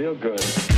real good.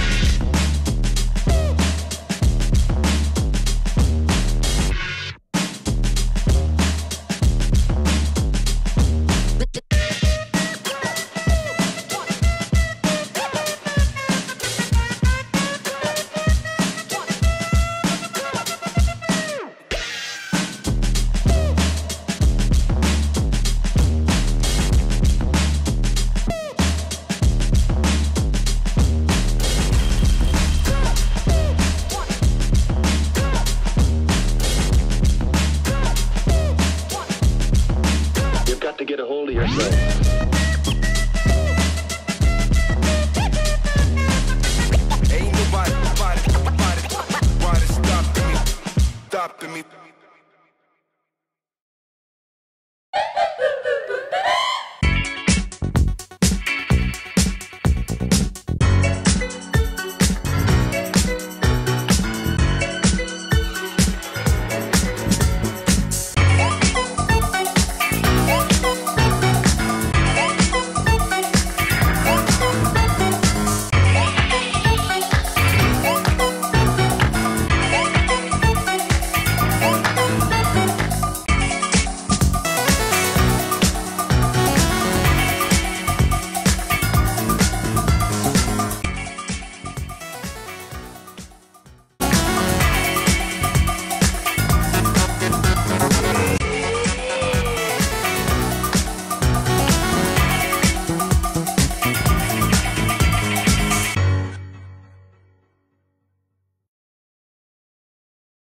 to get a hold of yourself.